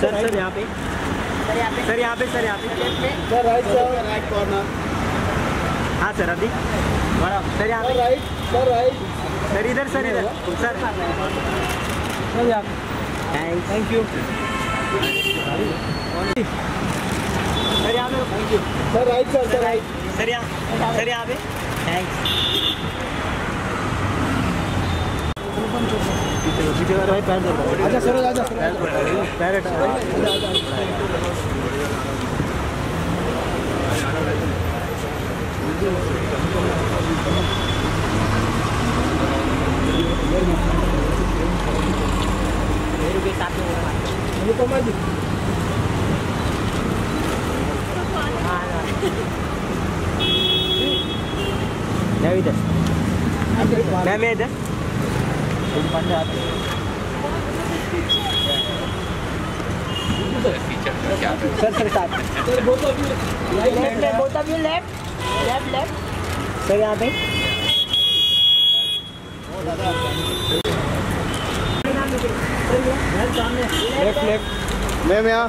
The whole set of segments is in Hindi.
सर सर यहाँ पे। सर यहाँ पे। सर यहाँ पे sir right sir right corner हाँ सर अभी। बराबर सर यहाँ सर पे। राइट सर राइट सर इधर सर इधर। सर। सर यहाँ थैंक थैंक यू सर यहाँ पे। Thank you sir right sir sir right sir यहाँ। सर यहाँ पे। थैंक्स अच्छा सर आजा पैरेट मेरे के साथ में होगा अनुपमा जी मैं इधर। मैं मैं इधर सर सर साथ sir both of you left both of you left left left sir यहाँ पे लेफ़्ट लेफ़्ट मैम यहाँ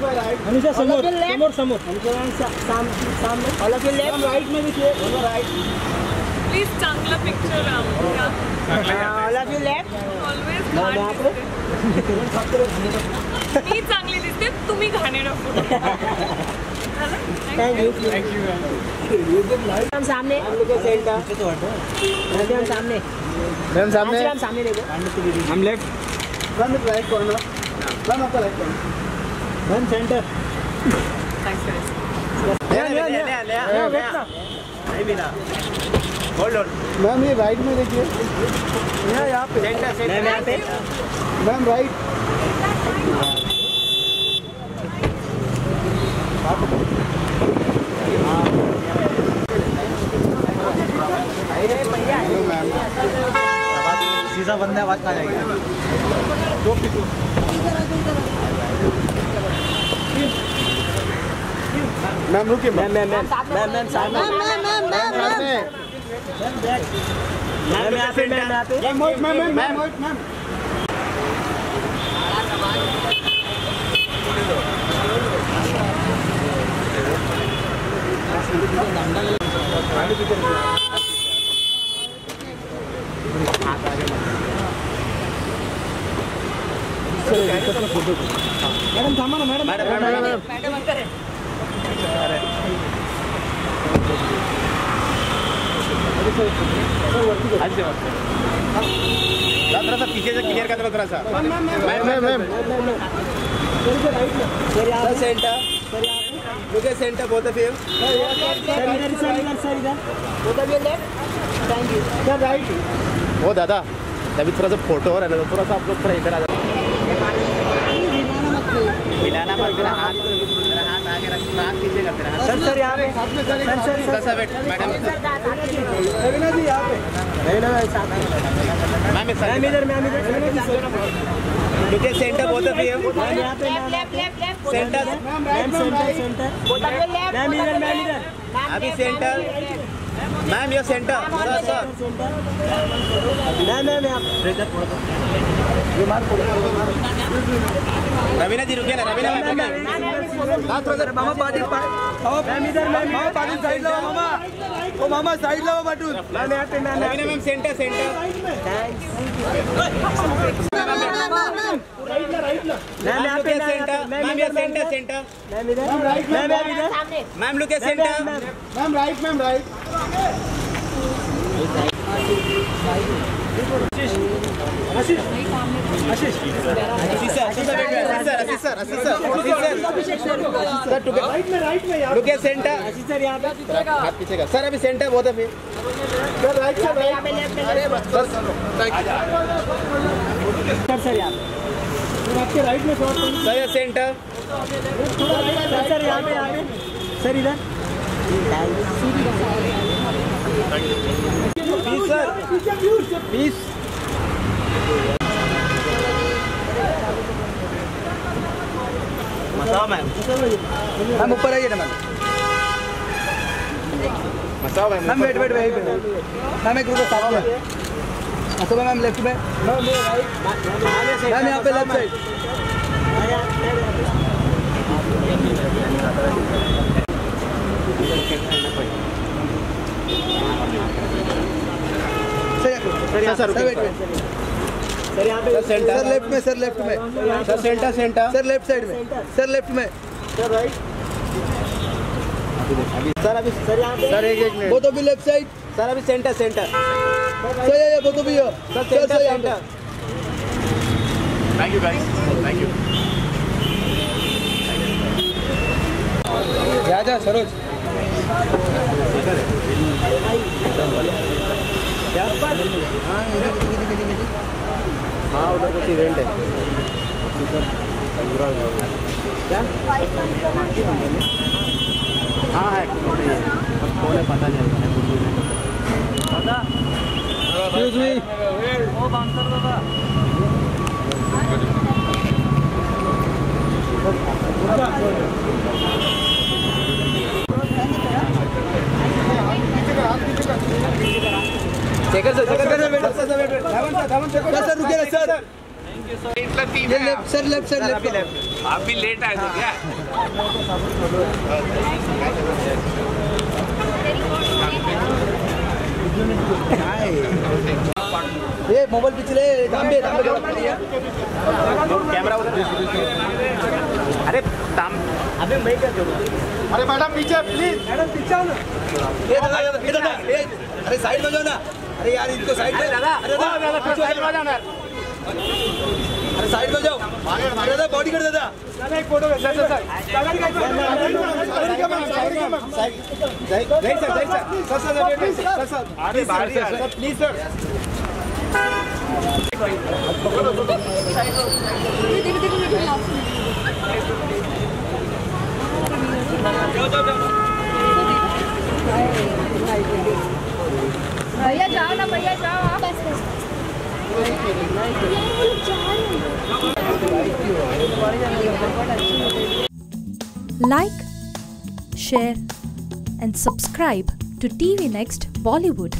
राइट हमेशा समोर. समोर समोर। सामने। All of you left right में देखिए राइट प्लीज़ चांगला picture all of you left always मैं चांगली दिसते तुम्ही घाणेरडं फ़ोटो। थैंक यू हम सामने। हम लोग सेंटर हम सामने। मैम सामने। हम सामने देखो। हम left ma'am right corner ma'am आपका राइट कॉर्नर हम सेंटर होल्ड ऑन मैम ये राइट में देखिए. यहाँ यहाँ पे. सेंटर सेंटर मैं यहाँ पे. मैम राइट शीशा बंद आवाज़ कहाँ जाएगी? मैम रुकिए ma'am. Ma'am ma'am ma'am ma'am सामने। मैम यहाँ पे। मैम यहाँ पे ma'am ma'am ma'am ma'am ma'am ma'am. Madam थांबा ना मैडम। मैडम मैडम अंदर है थोड़ा सा पीछे से क्लियर कर थोड़ा सा ma'am ma'am ma'am centre look centre both of you sir sir sir thank you sir right ओ दादा अभी थोड़ा सा फ़ोटो हो रहा है थोड़ा सा आप लोग थोड़ा इधर आ जाओ मिलाना मत तेरा हाथ तेरा हाथ आगे रख हाथ पीछे कर तेरा सर सर यहाँ पे सर सर वेट मैडम नहीं ना मैम मैम इधर मैम इधर look at centre both of you ma'am centre. Ma'am ma'am centre centre. Both of you left ma'am इधर मैम इधर। अभी सेंटर। Ma'am your centre. थोड़ा सा। मैम मैम यहाँ रवीना जी रुकिए ना रवीना मैम हाथ थोड़ा सा मामा पाटी मैम. ओ side centre ma'am look ma'am ma'am इधर मैम मैम इधर. सामने. At ma'am centre ma'am ma'am right में राइट में यार। लुक एट सेंटर सर यहाँ पे। हाथ पीछे का सर अभी सेंटर बहुत है फिर। सर राइट से राइट यहाँ पे लेफ़्ट में सर सर यहाँ सर आपके राइट में shot sir centre sir sir यहाँ पे यहाँ पे। सर इधर। पीस सर पीस मसाला मैम मैम ऊपर आइए ना मैम मसाला है ma'am wait wait wait ma'am एक रुको साथ में अच्छा मैम लेफ़्ट में मैम यहाँ पे left side sir sir wait wait sir यहाँ पे सर लेफ़्ट में सर लेफ़्ट में। Sir centre centre sir left side में। सर लेफ़्ट में। सर राइट सर अभी सर यहाँ पे सर एक एक minute both of you left side sir अभी सेंटर सेंटर सर ये both of you sir sir centre centre thank you guys thank you जा जा सरोज। हाँ उधर कुछ इवेंट है क्या हाँ है कौन है पता नहीं excuse me Shekhar sir Shekhar sir wait sir wait sir sir रुकिए ये left sir left sir left आप भी लेट आहे तो क्या? ये मोबाइल पिछले तांबे तांबे कैमरा अरे ताम अभी मैं क्या करूँ? अरे मैडम पीछे प्लीज़ मैडम पीछे आओ ये दादा ये दादा ये अरे साइड में जाओ ना। अरे यार इनको साइड में दादा। अरे दादा दादा पीछे साइड में जाना अरे साइड में जाओ। अरे दादा बॉडी कर दादा। एक photo sir sir sir. Sir sir sir wait wait sir sir अरे बाहर सर प्लीज़ सर भैया जाओ ना भैया जाओ आप Like, share, and subscribe to TV Next Bollywood.